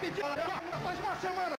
pedir. Faz uma semana.